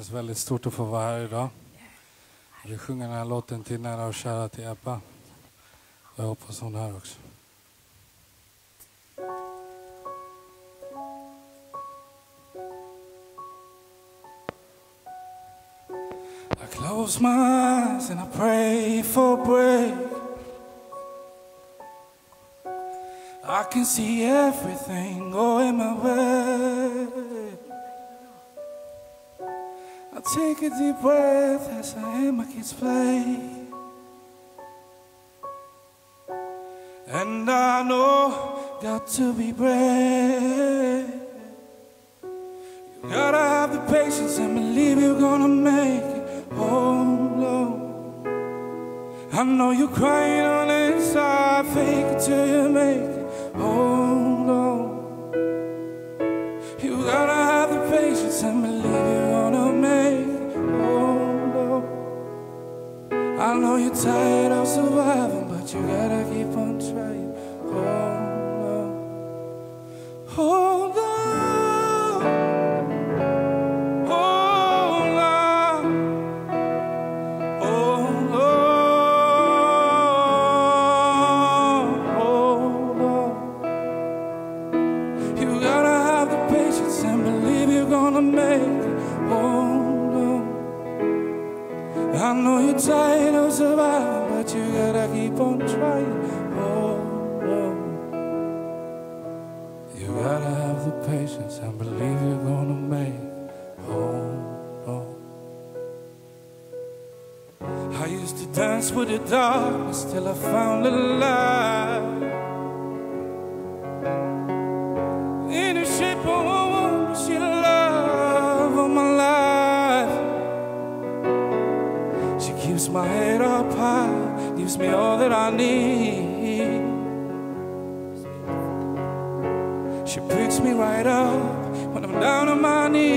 känns väldigt stort att få vara här idag. Vi sjunger den här låten till nära och kära till Ebba. Jag hoppas hon är här också. I close my eyes and I pray for break. I can see everything going my way. Take a deep breath as I hear my kids play. And I know, got to be brave. You gotta have the patience and believe you're gonna make it. Hold on. I know you're crying on the inside, fake it till you make it. I know you're tired of surviving, but you gotta keep on trying. Hold on. Hold on. Hold on. Hold on. Hold on. You gotta have the patience and believe you're gonna make it. Hold know you're tired of surviving, but you gotta keep on trying. Hold on. You gotta have the patience and believe you're gonna make it. Hold on. I used to dance with the darkness till I found the light. My head up high, gives me all that I need. She picks me right up when I'm down on my knees.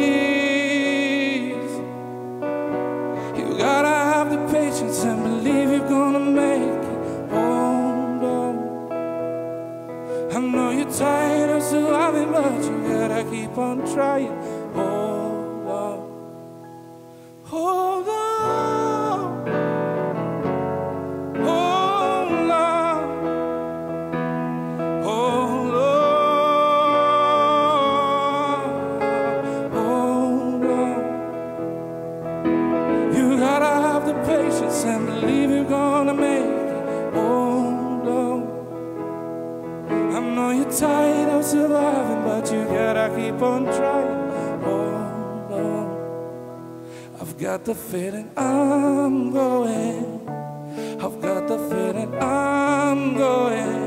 You gotta have the patience and believe you're gonna make it. Oh, Hold on. I know you're tired of surviving, but you gotta keep on trying. Know you're tired of surviving, but you gotta keep on trying. Oh, Hold on. I've got the feeling I'm going. I've got the feeling I'm going.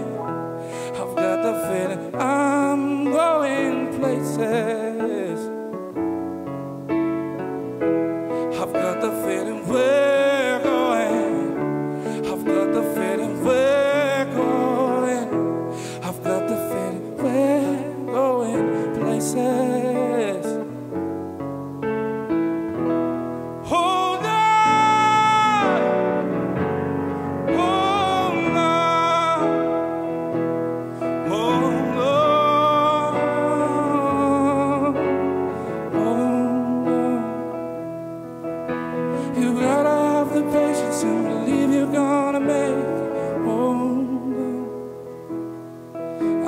You gotta have the patience and believe you're gonna make it. On.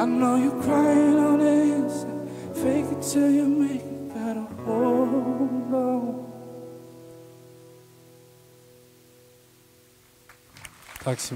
I know you're crying on inside. Fake it till you make it. Gotta hold on. Tack så.